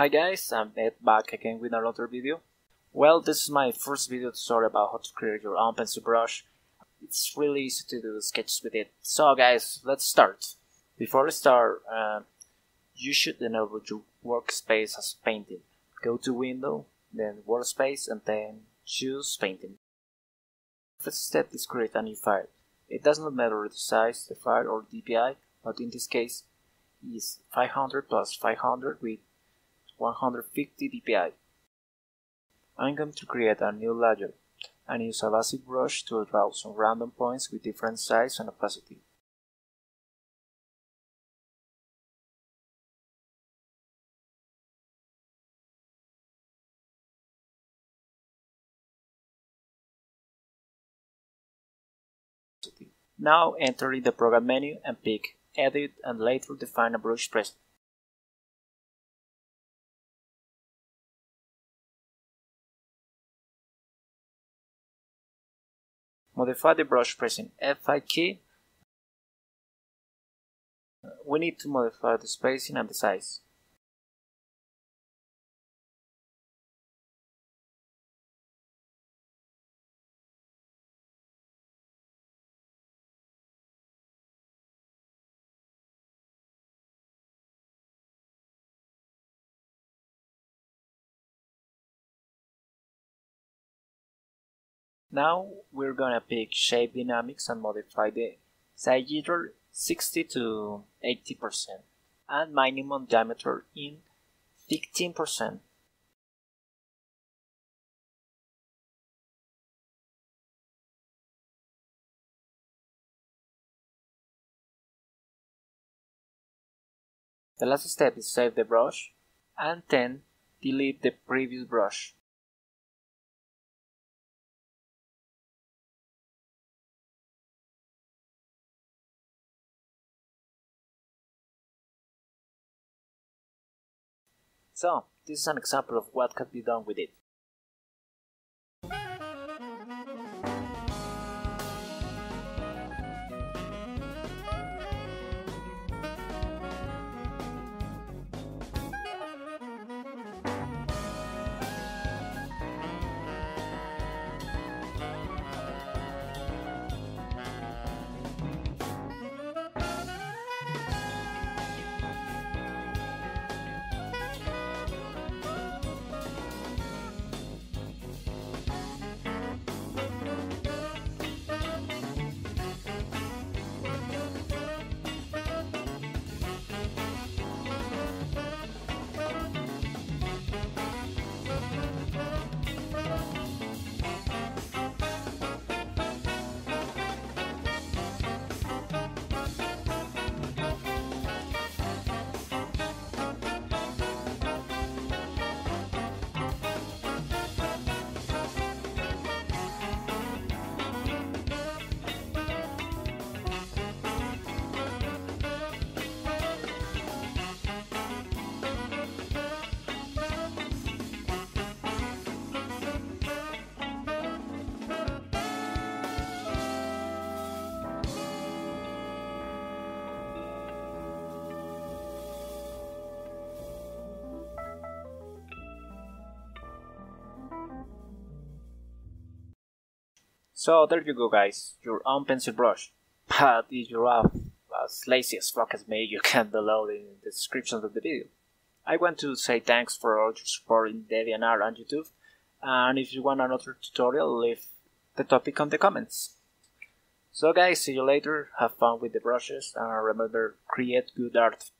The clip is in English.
Hi guys, I'm Ed back again with another video. Well, this is my first video tutorial about how to create your own pencil brush. It's really easy to do sketches with it. So guys, let's start. Before we start, uh, you should enable your workspace as painting. Go to window, then workspace and then choose painting. First step is create a new file. It does not matter the size, the file or DPI, but in this case is 500 plus 500 with 150 dpi. I'm going to create a new layer and use a basic brush to draw some random points with different size and opacity. Now enter in the program menu and pick Edit and later define a brush preset. Modify the brush pressing F5 key. We need to modify the spacing and the size. Now we're gonna pick shape dynamics and modify the jitter 60 to 80% and minimum diameter in 15%. The last step is save the brush and then delete the previous brush. So, this is an example of what can be done with it. So there you go guys, your own pencil brush. But if you are as lazy as fuck as me, you can download in the description of the video. I want to say thanks for all your support in DeviantArt and YouTube, and if you want another tutorial, leave the topic on the comments. So guys, see you later, have fun with the brushes, and remember, create good art.